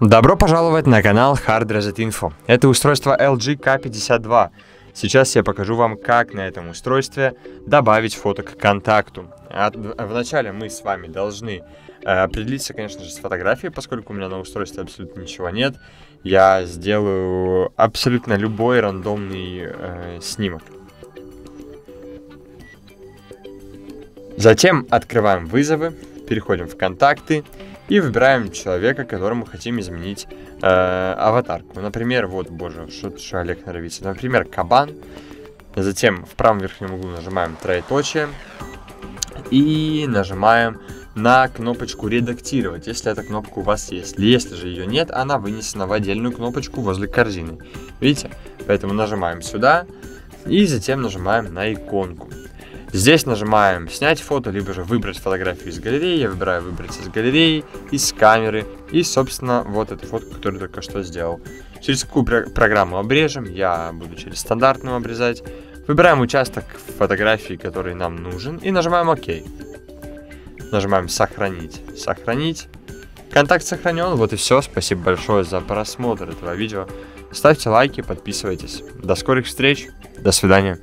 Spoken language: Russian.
Добро пожаловать на канал Hard Reset Info. Это устройство LG K52. Сейчас я покажу вам, как на этом устройстве добавить фото к контакту. От, вначале мы с вами должны э, определиться, конечно же, с фотографией, поскольку у меня на устройстве абсолютно ничего нет. Я сделаю абсолютно любой рандомный э, снимок. Затем открываем вызовы, переходим в контакты и выбираем человека, которому хотим изменить э, аватарку. Например, вот, боже, что, что Олег норовится. Например, кабан. Затем в правом верхнем углу нажимаем троеточие и нажимаем на кнопочку «Редактировать», если эта кнопка у вас есть. Если же ее нет, она вынесена в отдельную кнопочку возле корзины. Видите? Поэтому нажимаем сюда и затем нажимаем на иконку. Здесь нажимаем снять фото, либо же выбрать фотографию из галереи. Я выбираю выбрать из галереи, из камеры. И, собственно, вот эту фотку, которую только что сделал. Через какую программу обрежем? Я буду через стандартную обрезать. Выбираем участок фотографии, который нам нужен. И нажимаем ОК. Нажимаем сохранить. Сохранить. Контакт сохранен. Вот и все. Спасибо большое за просмотр этого видео. Ставьте лайки, подписывайтесь. До скорых встреч. До свидания.